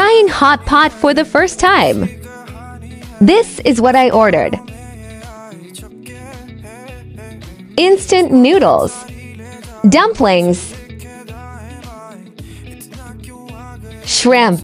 Trying hot pot for the first time. This is what I ordered. Instant noodles, dumplings, shrimp,